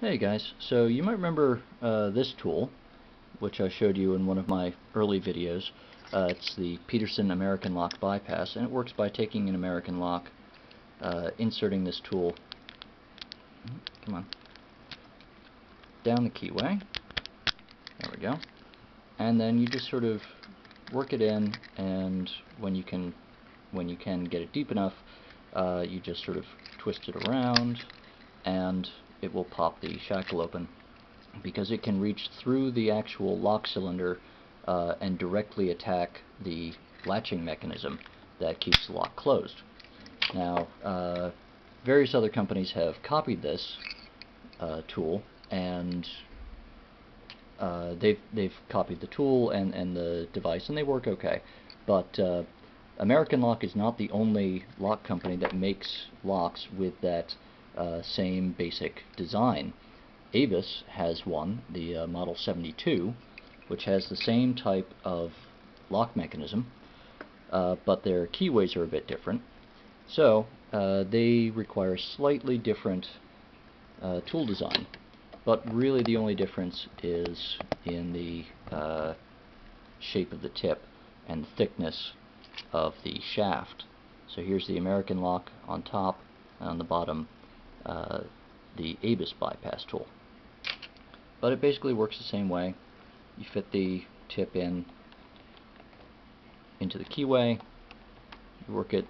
Hey guys, so you might remember uh, this tool, which I showed you in one of my early videos. Uh, it's the Peterson American Lock Bypass, and it works by taking an American lock, uh, inserting this tool, come on, down the keyway, there we go, and then you just sort of work it in, and when you can, when you can get it deep enough, uh, you just sort of twist it around, and it will pop the shackle open because it can reach through the actual lock cylinder uh, and directly attack the latching mechanism that keeps the lock closed. Now, uh, various other companies have copied this uh, tool and uh, they've they've copied the tool and and the device and they work okay, but uh, American Lock is not the only lock company that makes locks with that uh, same basic design. Abus has one, the uh, Model 72, which has the same type of lock mechanism, uh, but their keyways are a bit different. So uh, they require slightly different uh, tool design, but really the only difference is in the uh, shape of the tip and the thickness of the shaft. So here's the American lock on top, and on the bottom uh, the Abus bypass tool. But it basically works the same way. You fit the tip in into the keyway, you work it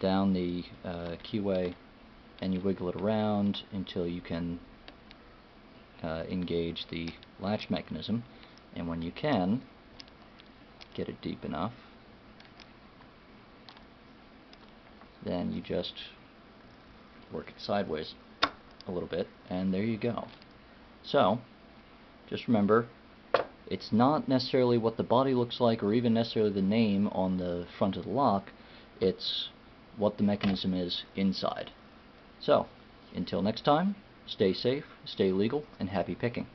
down the uh, keyway, and you wiggle it around until you can uh, engage the latch mechanism. And when you can, get it deep enough, then you just work it sideways a little bit, and there you go. So, just remember, it's not necessarily what the body looks like or even necessarily the name on the front of the lock, it's what the mechanism is inside. So, until next time, stay safe, stay legal, and happy picking.